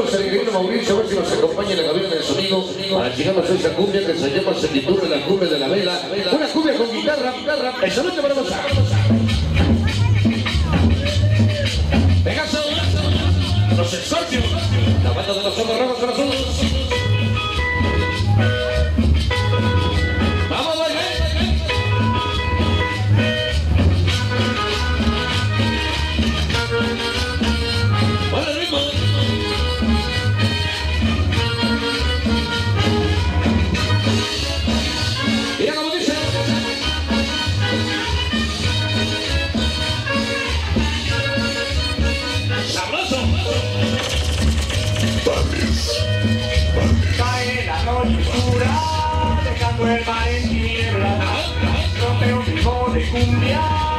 al ingeniero Mauricio a ver si nos acompaña en la cabina del sonido para llegarnos a esa cumbia que se llama Sentitura, la cumbia de la vela. Una cumbia con guitarra, guitarra. Esa noche para gozar. Pegaso, los exorcios, ritmo de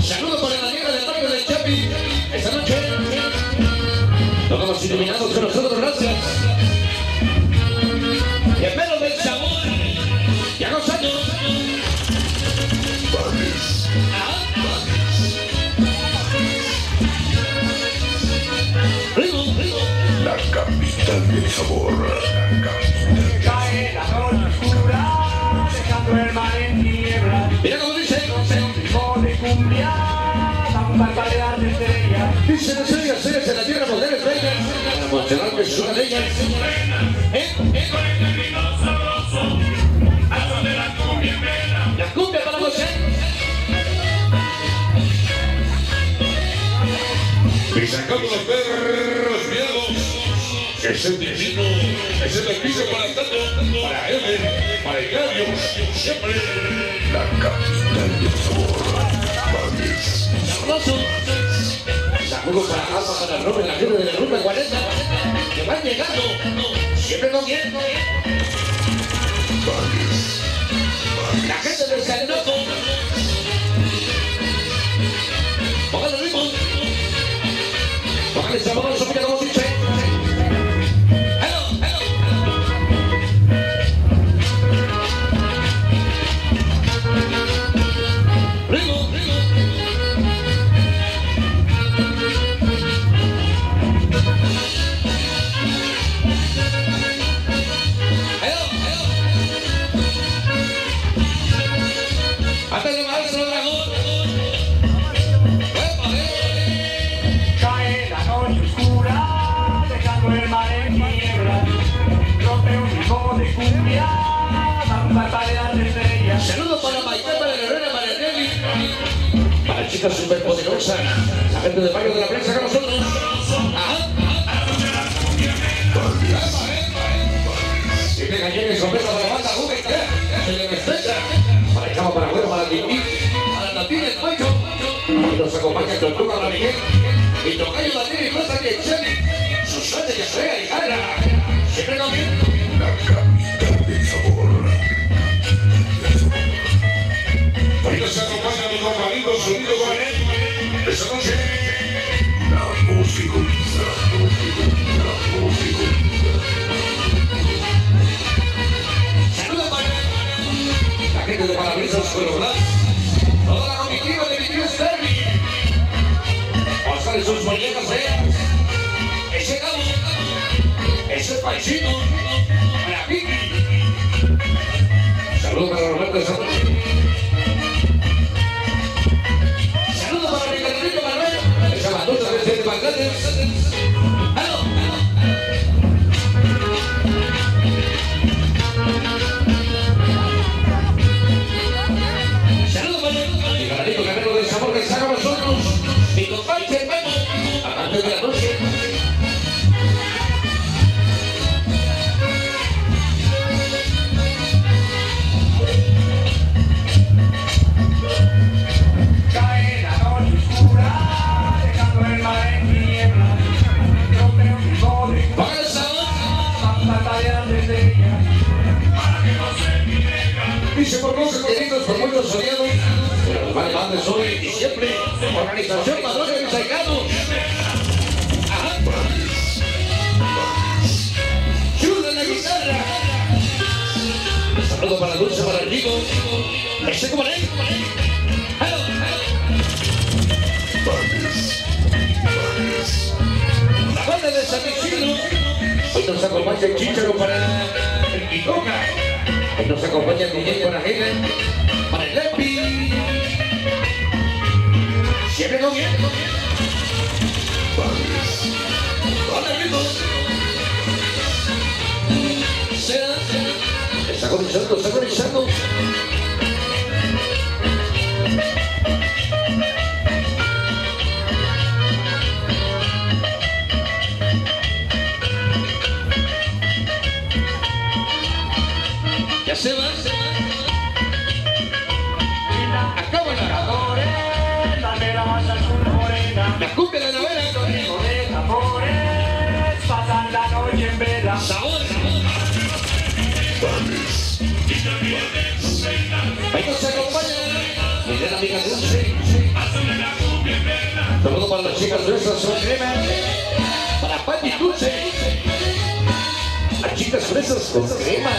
Saludos para la niega del barrio de Chapi. Esta noche. Tocamos iluminados con nosotros, gracias. Y espero del sabor. Años. Ritmo, ritmo. La capital del sabor. Dice no sería seres en la tierra moderna vengan para mostrar que son ellas. ¿Eh? ¿Eh? La cumbia para ¿eh? Y sacando los perros miedos. Es el divino, es el piso para tanto, para él, para Igario, siempre. La capital del sabor. Sabroso. Saludos para Alma, para Robert, la gente de la Ruta 40, que van llegando. Siempre. Vales. La gente del Salenoco. Póngale ritmo. Póngale sabroso, Para chicas superpoderosas. La gente de Barrio de la Prensa con nosotros. Ajá. Y me cañé en sorpresa para la banda Rubén. Se le respeta. Para el chavo, para el abuelo, para el Titi. Para la tía del Pancho. Y nos acompaña el Tortuga, la Miguel. Y Tocayo, tía y Rosa, que Chevy. Su suerte que juega y gana. Siempre con gente de Parabrisas Colorado. Toda la comitiva de Vivius Derby. Oscar y sus muñecas, eh. Ese cabo. Ese paisito. Padres hoy y siempre. Organización Padrón de Saicano. Ajá. Chulo en la guitarra. Saludo para Dulce, para el Rico. Ese como él. La banda de San Isidro. Hoy nos acompaña el Chicharo para el Quitoca. Hoy nos acompaña el DJ para Helen, Bien. Ritmo. Sea, Está comenzando, está comenzando. Chicas fresas con crema. Para Pati Dulce. Las chicas fresas con crema.